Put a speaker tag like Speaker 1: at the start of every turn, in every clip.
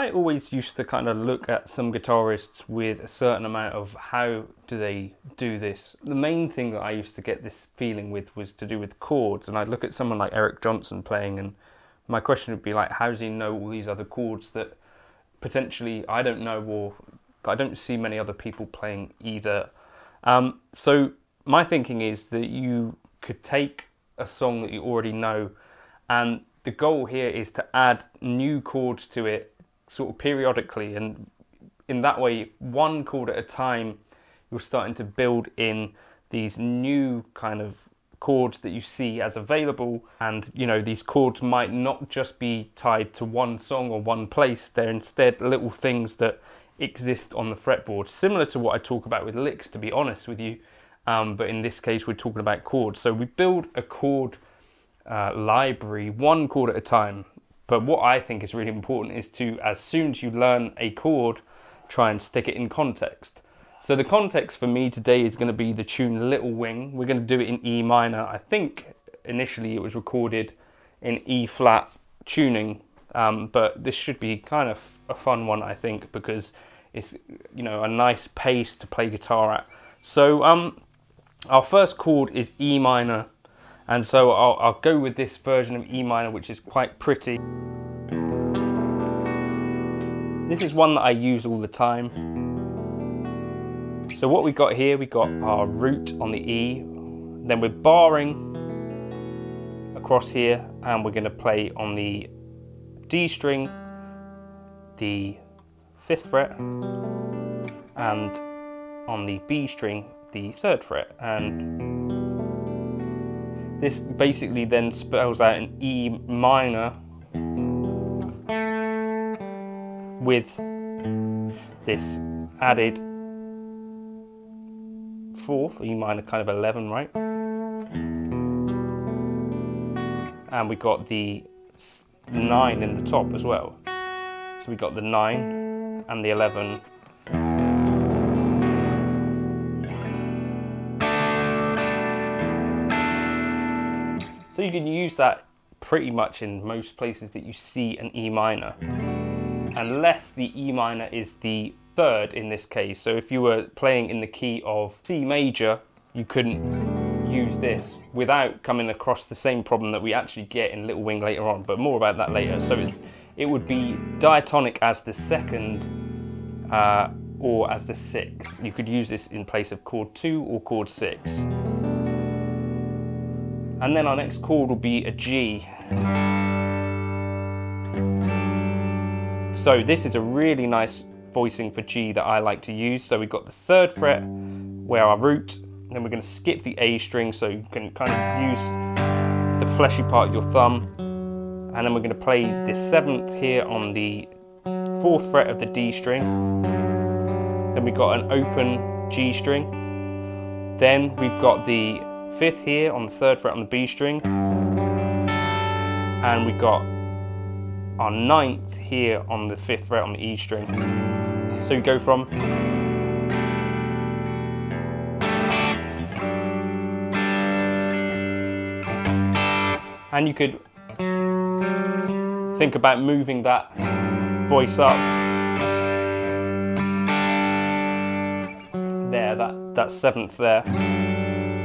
Speaker 1: I always used to kind of look at some guitarists with a certain amount of how do they do this. The main thing that I used to get this feeling with was to do with chords, and I'd look at someone like Eric Johnson playing, and my question would be like, how does he know all these other chords that potentially I don't know, or I don't see many other people playing either. Um, so my thinking is that you could take a song that you already know, and the goal here is to add new chords to it sort of periodically and in that way one chord at a time you're starting to build in these new kind of chords that you see as available. And you know these chords might not just be tied to one song or one place. They're instead little things that exist on the fretboard similar to what I talk about with licks to be honest with you. Um, but in this case we're talking about chords. So we build a chord uh, library one chord at a time but what I think is really important is to, as soon as you learn a chord, try and stick it in context. So the context for me today is going to be the tune Little Wing. We're going to do it in E minor. I think initially it was recorded in E flat tuning, um, but this should be kind of a fun one, I think, because it's you know a nice pace to play guitar at. So um, our first chord is E minor and so I'll, I'll go with this version of E minor, which is quite pretty. This is one that I use all the time. So what we got here, we got our root on the E, then we're barring across here, and we're gonna play on the D string, the fifth fret, and on the B string, the third fret. And this basically then spells out an E minor with this added fourth, E minor kind of 11, right? And we got the nine in the top as well. So we got the nine and the 11 So you can use that pretty much in most places that you see an E minor, unless the E minor is the third in this case. So if you were playing in the key of C major, you couldn't use this without coming across the same problem that we actually get in Little Wing later on, but more about that later. So it's, it would be diatonic as the second uh, or as the sixth. You could use this in place of chord two or chord six. And then our next chord will be a G. So this is a really nice voicing for G that I like to use. So we've got the third fret where our root, then we're going to skip the A string so you can kind of use the fleshy part of your thumb. And then we're going to play the seventh here on the fourth fret of the D string. Then we've got an open G string. Then we've got the fifth here on the third fret on the B string. And we got our ninth here on the fifth fret on the E string. So you go from and you could think about moving that voice up there that that seventh there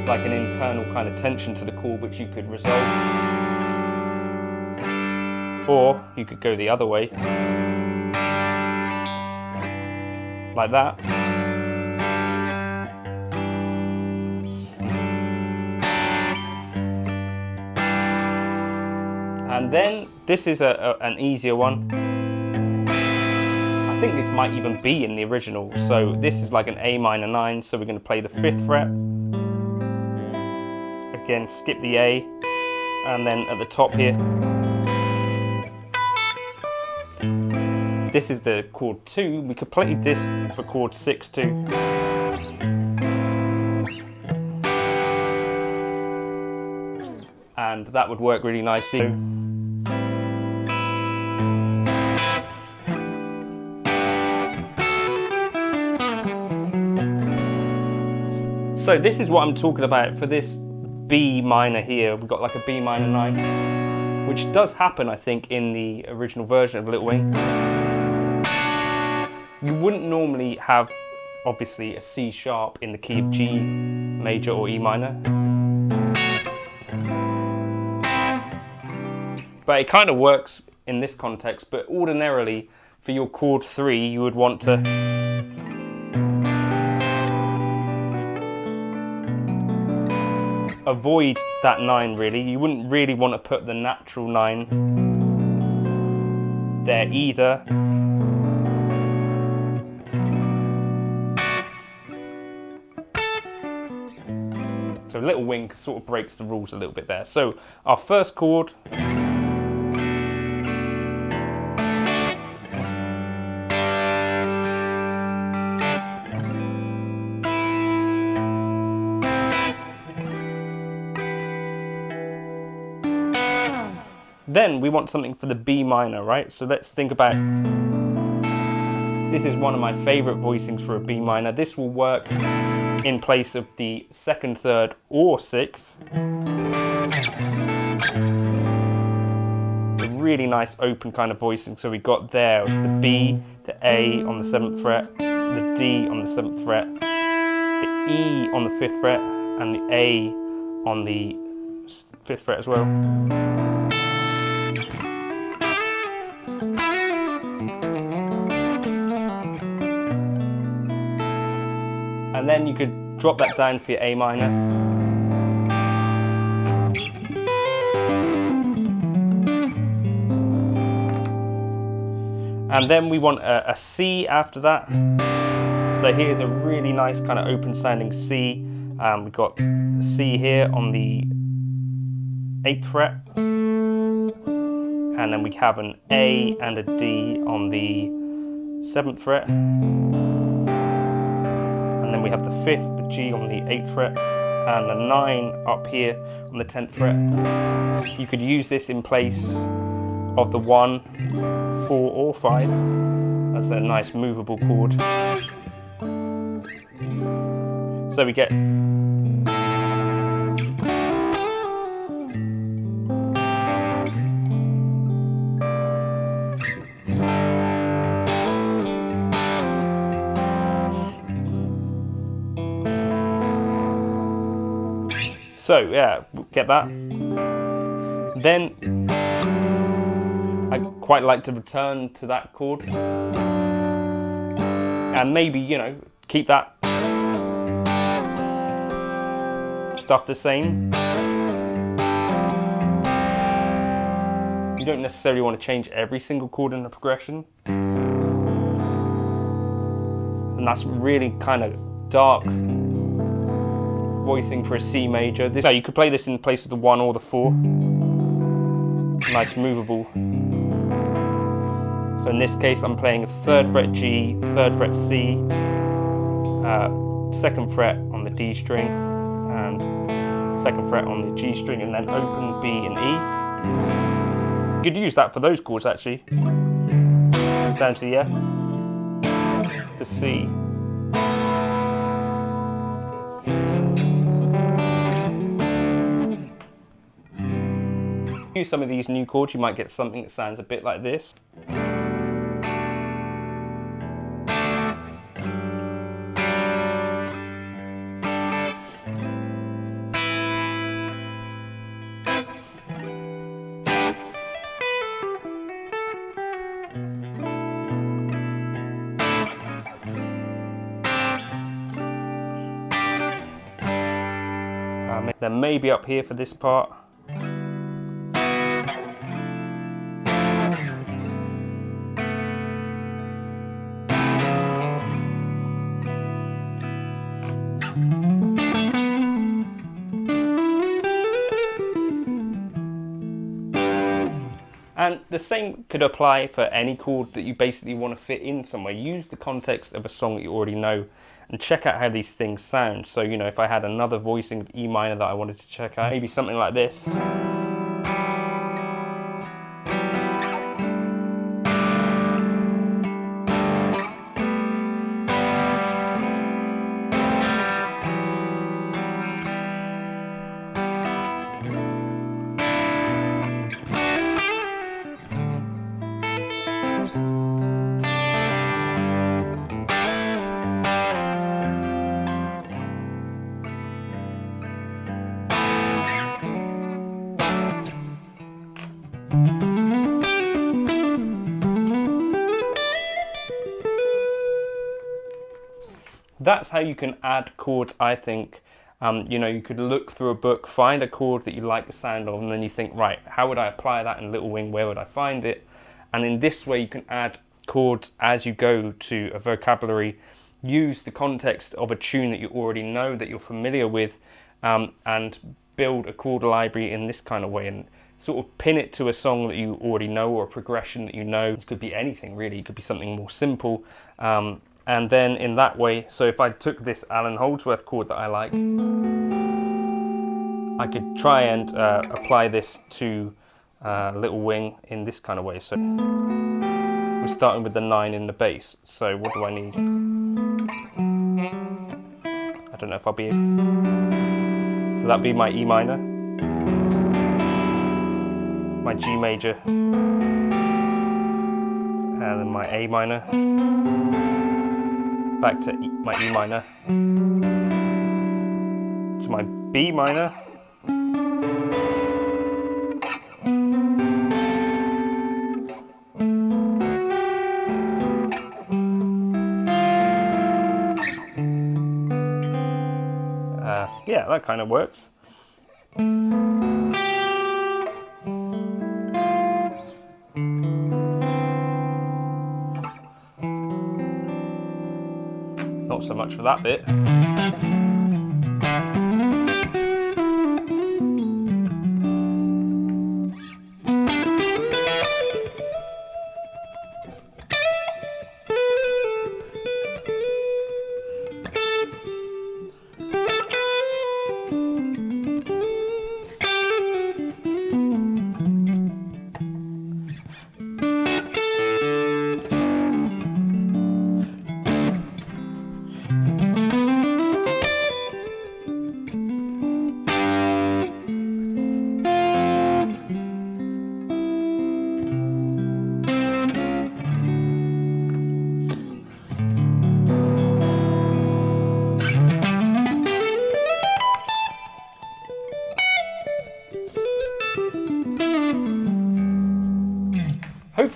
Speaker 1: it's like an internal kind of tension to the chord which you could resolve. Or you could go the other way, like that. And then this is a, a, an easier one. I think this might even be in the original. So this is like an A minor 9, so we're going to play the 5th fret, Again, skip the A, and then at the top here, this is the chord 2. We could play this for chord 6 too. And that would work really nicely. So this is what I'm talking about for this B minor here. We've got like a B minor 9, which does happen, I think, in the original version of Little Wing. You wouldn't normally have, obviously, a C sharp in the key of G major or E minor. But it kind of works in this context, but ordinarily, for your chord 3, you would want to avoid that 9 really. You wouldn't really want to put the natural 9 there either. So a Little Wing sort of breaks the rules a little bit there. So our first chord Then we want something for the B minor, right? So let's think about, this is one of my favorite voicings for a B minor. This will work in place of the second, third, or sixth. It's a really nice open kind of voicing. So we got there the B, the A on the seventh fret, the D on the seventh fret, the E on the fifth fret, and the A on the fifth fret as well. Then you could drop that down for your A minor. And then we want a, a C after that. So here's a really nice kind of open sounding C. Um, we've got C here on the 8th fret. And then we have an A and a D on the 7th fret we have the 5th, the G on the 8th fret, and the 9 up here on the 10th fret. You could use this in place of the 1, 4 or 5. That's a nice movable chord. So we get So yeah, get that. Then I quite like to return to that chord. And maybe, you know, keep that stuff the same. You don't necessarily want to change every single chord in the progression. And that's really kind of dark voicing for a C major. This, you could play this in place of the one or the four. Nice movable. So in this case, I'm playing a third fret G, third fret C, uh, second fret on the D string, and second fret on the G string, and then open B and E. You could use that for those chords actually. Down to the F, to C. use some of these new chords, you might get something that sounds a bit like this. Um, then maybe up here for this part. And the same could apply for any chord that you basically want to fit in somewhere. Use the context of a song that you already know and check out how these things sound. So, you know, if I had another voicing of E minor that I wanted to check out, maybe something like this. That's how you can add chords, I think. Um, you know, you could look through a book, find a chord that you like the sound of, and then you think, right, how would I apply that in Little Wing? Where would I find it? And in this way, you can add chords as you go to a vocabulary. Use the context of a tune that you already know, that you're familiar with, um, and build a chord library in this kind of way. And sort of pin it to a song that you already know or a progression that you know. It could be anything really, it could be something more simple. Um, and then in that way, so if I took this Allan Holdsworth chord that I like, I could try and uh, apply this to uh, Little Wing in this kind of way. So we're starting with the 9 in the bass. So what do I need? I don't know if I'll be... So that'd be my E minor my G major, and then my A minor, back to e, my E minor, to my B minor, uh, yeah, that kind of works. Not so much for that bit.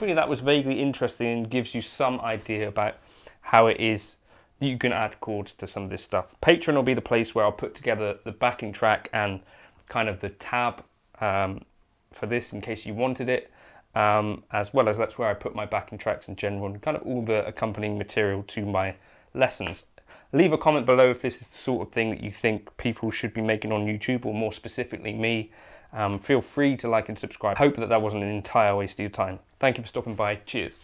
Speaker 1: Hopefully that was vaguely interesting and gives you some idea about how it is you can add chords to some of this stuff. Patreon will be the place where I'll put together the backing track and kind of the tab um, for this in case you wanted it, um, as well as that's where I put my backing tracks in general and kind of all the accompanying material to my lessons. Leave a comment below if this is the sort of thing that you think people should be making on YouTube or more specifically me. Um, feel free to like and subscribe. Hope that that wasn't an entire waste of your time. Thank you for stopping by. Cheers.